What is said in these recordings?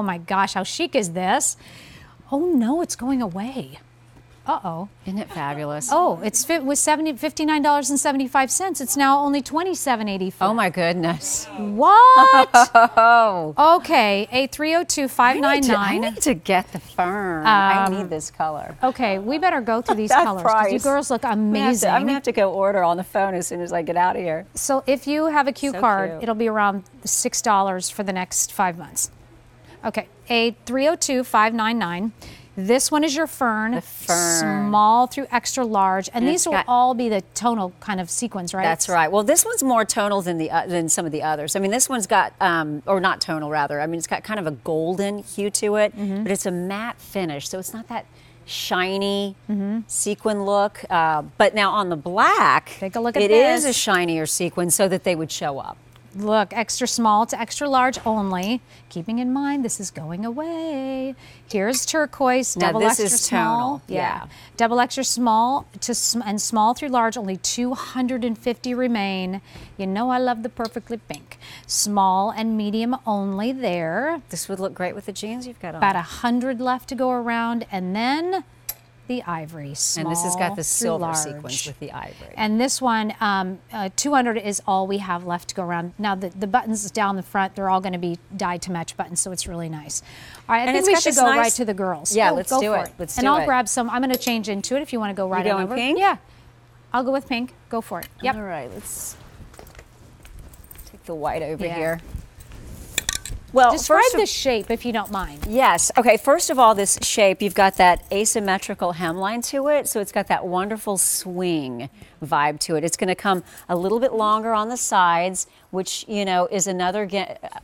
Oh my gosh, how chic is this? Oh no, it's going away. Uh oh. Isn't it fabulous? Oh, it's fit was 70 $59.75. It's now only $27.84. Oh my goodness. What? Oh. okay, A three zero two five I need, to, I need to get the fern. I need this color. Okay, we better go through these colors because you girls look I'm gonna, have amazing. I'm gonna have to go order on the phone as soon as I get out of here. So if you have a Q So card, cute. it'll be around six dollars for the next five months. Okay, A three zero two five nine nine. This one is your fern, The fern. small through extra large, and, And these will all be the tonal kind of sequence, right? That's right. Well, this one's more tonal than the uh, than some of the others. I mean, this one's got um, or not tonal rather. I mean, it's got kind of a golden hue to it, Mm-hmm. but it's a matte finish, so it's not that shiny Mm-hmm. sequin look. Uh, but now on the black, Take a look at It is this. a shinier sequin, so that they would show up. Look, extra small to extra large only. Keeping in mind this is going away. Here's turquoise, Now, double this extra is small. tonal, yeah. double extra small to sm- and small through large. Only 250 remain. You know I love the perfectly pink. Small and medium only there. This would look great with the jeans you've got on. About a hundred left to go around, and then the ivory. Small and this has got the silver large. sequins with the ivory. And this one, um, uh, 200 is all we have left to go around. Now, the, the buttons down the front, they're all going to be dyed to match buttons, so it's really nice. All right, I And think we should go nice- right to the girls. Yeah, Go- let's go do for it. Let's do it. and do I'll it. grab some. I'm going to change into it if you want to go right on going over. pink? Yeah. I'll go with pink. Go for it. Yep. All right, let's take the white over Yeah. here. Well, Describe first of- the shape if you don't mind. Yes. Okay. First of all, this shape, you've got that asymmetrical hemline to it. So it's got that wonderful swing vibe to it. It's going to come a little bit longer on the sides, which, you know, is another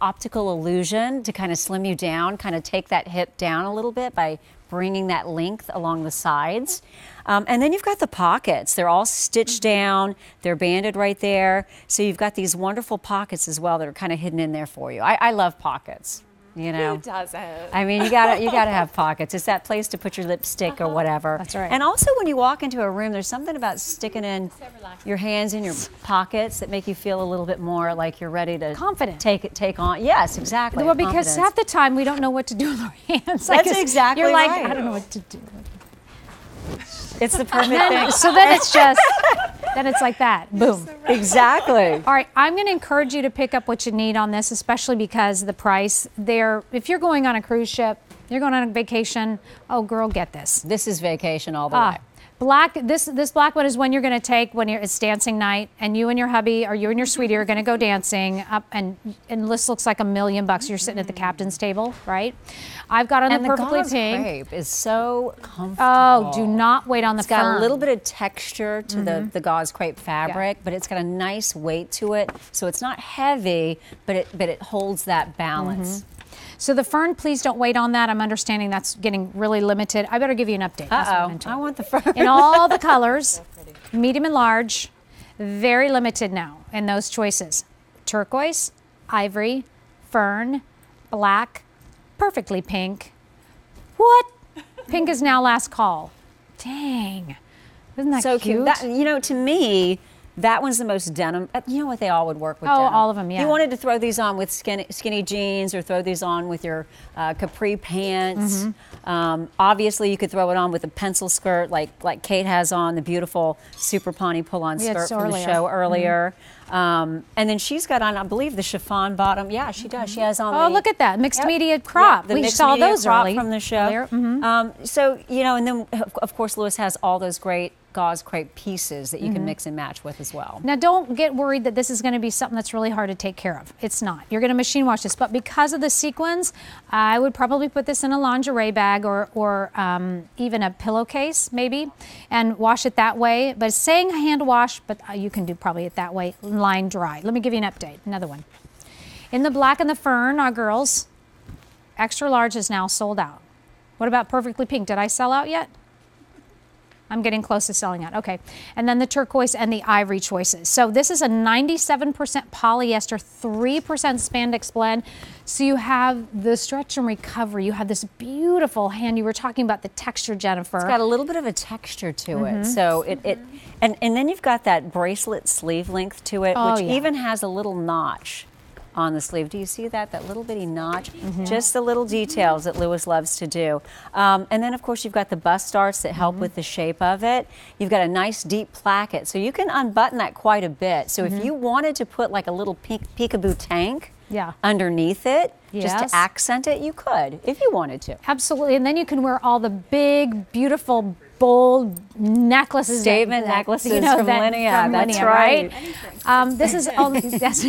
optical illusion to kind of slim you down, kind of take that hip down a little bit by bringing that length along the sides. Um, and then you've got the pockets. They're all stitched down. They're banded right there. So you've got these wonderful pockets as well that are kind of hidden in there for you. I, I love pockets. You know, Who doesn't? I mean, you gotta you gotta have pockets. It's that place to put your lipstick or uh-huh. whatever. That's right. And also, when you walk into a room, there's something about sticking in your hands in your pockets that make you feel a little bit more like you're ready to Confident. Take it, take on. Yes, exactly. Well, because confidence. half the time we don't know what to do with our hands. Like, That's exactly You're like, right. I don't know what to do. it's the perfect thing. So then it's just, then it's like that. Boom. exactly. All right, I'm going to encourage you to pick up what you need on this, especially because the price. There, if you're going on a cruise ship, you're going on a vacation. Oh, girl, get this. This is vacation all the Ah, way. Black. This this black one is one you're going to take when you're, it's dancing night, and you and your hubby or you and your sweetie are going to go dancing up, and and this looks like a million bucks. You're sitting at the captain's table, right? I've got on And the the perfectly gauze pink. crepe is so comfortable. Oh, do not wait on the It's got a little bit of texture to the, mm-hmm. the gauze crepe fabric, but it's got a nice weight to it. So it's not heavy, but it but it holds that balance. Mm-hmm. So the fern, please don't wait on that. I'm understanding that's getting really limited. I better give you an update. That's what I'm Uh oh, I want the fur. in all the colors, medium and large, very limited now in those choices. Turquoise, ivory, fern, black, perfectly pink. What? Pink is now last call. Dang. Isn't that so cute? cute. That, you know, to me, that one's the most denim. uh, You know what? They all would work with Oh, denim. all of 'em, yeah. You wanted to throw these on with skinny, skinny jeans or throw these on with your uh, capri pants. Mm-hmm. Um, obviously, you could throw it on with a pencil skirt like like Kate has on, the beautiful super ponte pull-on We skirt from earlier. the show earlier. Mm-hmm. Um, and then she's got on, I believe, the chiffon bottom. Yeah, she does. She has on. Oh, the, look at that. Mixed Yep. media Yep, crop. the we mixed saw media those crop early. from the show. Mhm. Um, so you know, and then of- of course Louis has all those great gauze crepe pieces that you Mm-hmm. can mix and match with as well. Now, don't get worried that this is going to be something that's really hard to take care of. It's not. You're going to machine wash this, but because of the sequins, I would probably put this in a lingerie bag or, or um, even a pillowcase, maybe, and wash it that way. But saying hand wash, but uh, you can do probably it that way, line dry. Let me give you an update. Another one. In the black and the fern, our girls, extra large is now sold out. What about perfectly pink? Did I sell out yet? I'm getting close to selling out. Okay. And then the turquoise and the ivory choices. So this is a 97% polyester, 3% spandex blend. So you have the stretch and recovery. You have this beautiful hand. You were talking about the texture, Jennifer. It's got a little bit of a texture to it, mm-hmm. so it, it and and then you've got that bracelet sleeve length to it, Oh, which yeah. even has a little notch on the sleeve. Do you see that? That little bitty notch? Mm-hmm. Just the little details that Louis loves to do. Um, and then, of course, you've got the bust darts that help Mm-hmm. with the shape of it. You've got a nice deep placket, so you can unbutton that quite a bit. So Mm-hmm. if you wanted to put like a little peek- peekaboo tank Yeah. underneath it, just to accent it, you could if you wanted to. Absolutely. And then you can wear all the big, beautiful, bold necklaces. Statement that, necklaces you know, from that- Linea, from that's Linea, right. Um, this is all. That's,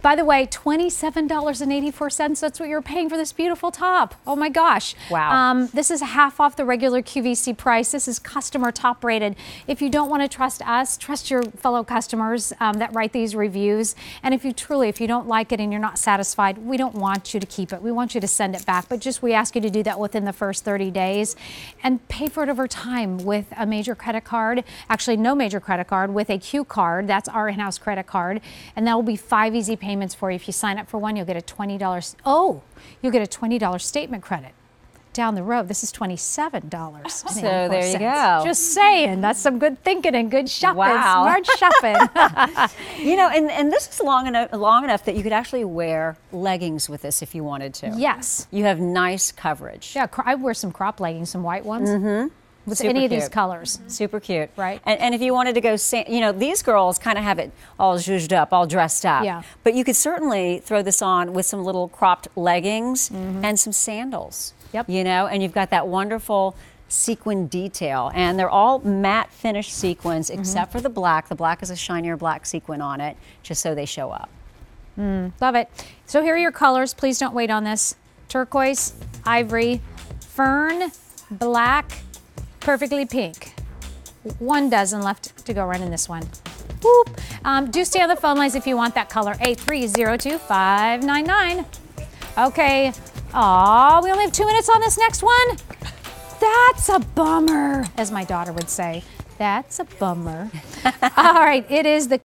by the way, twenty-seven dollars and eighty-four cents. That's what you're paying for this beautiful top. Oh my gosh! Wow. Um, this is half off the regular QVC price. This is customer top rated. If you don't want to trust us, trust your fellow customers um, that write these reviews. And if you truly, if you don't like it and you're not satisfied, we don't want you to keep it. We want you to send it back. But just we ask you to do that within the first 30 days and pay for it over time with a major credit card. Actually, no major credit card with a Q card. That's our in-house credit card, and that will be five easy payments for you. If you sign up for one, you'll get a $20. Oh, you'll get a $20 statement credit. Down the road, this is twenty-seven dollars. So there you go. Just saying, that's some good thinking and good shopping, Wow. smart shopping. You know, and, and this is long enough, long enough that you could actually wear leggings with this if you wanted to. yes, You have nice coverage. yeah. I wear some crop leggings, some white ones, mm-hmm. With Super any of these colors. Super cute. Right. And, and if you wanted to go, you know, these girls kind of have it all zhuzhed up, all dressed up. Yeah. But you could certainly throw this on with some little cropped leggings and some sandals. Mm-hmm. Yep. You know, and you've got that wonderful sequin detail. And they're all matte finish sequins Mm-hmm. except for the black. The black is a shinier black sequin on it, just so they show up. Love it. So here are your colors. Please don't wait on this. Turquoise, ivory, fern, black, perfectly pink. One dozen left to go right in this one. Whoop. Um, do stay on the phone lines if you want that color. 8302599. Okay. Aw, we only have two minutes on this next one. That's a bummer, as my daughter would say. That's a bummer. All right, it is the